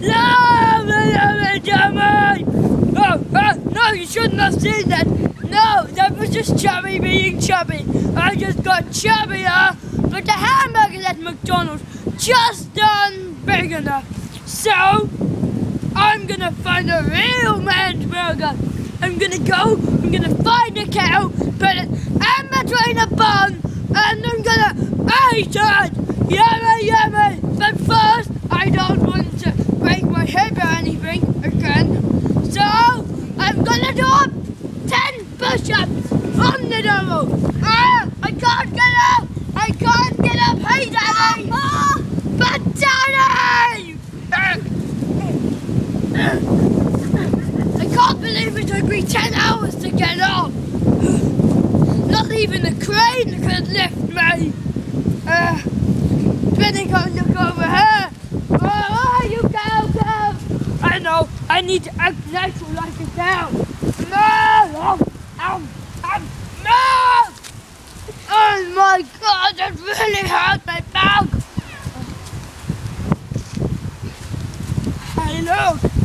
No, no! Oh, oh, no, you shouldn't have seen that. No, that was just Chubby being chubby. I just got chubbier, but the hamburger at McDonald's just done big enough. So, I'm gonna find a real man's burger. I'm gonna go, I'm gonna find a cow, put it in between a bun, and I'm gonna eat it! Yummy, yummy! But first, I don't want to break my hip or anything again. So, I'm gonna do 10 push-ups the. Ah, I can't get up! I can't get up! Hey, Daddy! Ah, but Daddy! I can't believe it took me 10 hours to get up! Not even the crane could lift me! Uh, Benny, go look over here! Oh, oh, you go, go! I know, I need to act natural like a cow! No! Oh, ow, ow, no! Oh my god, that really hurt my back! That's a